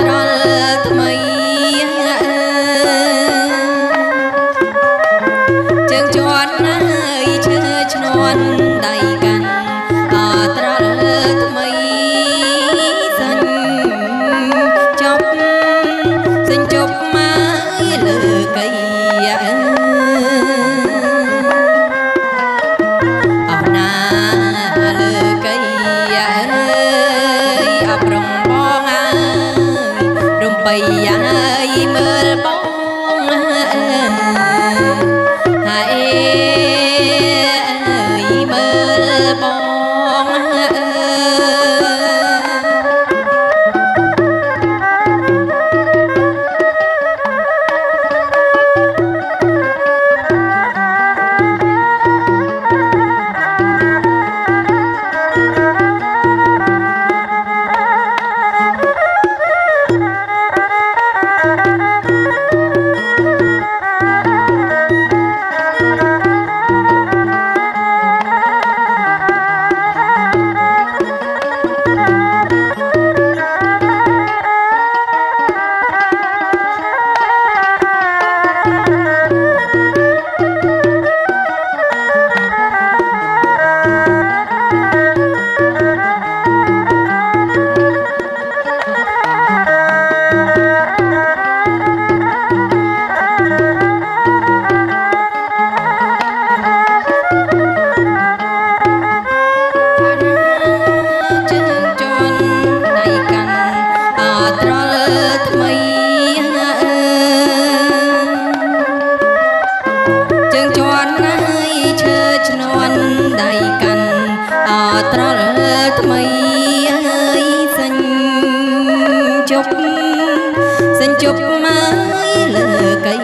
ត្រលថ្មីជើងជន់ហើយឈើឈ្នន់ chụp mới lờ cây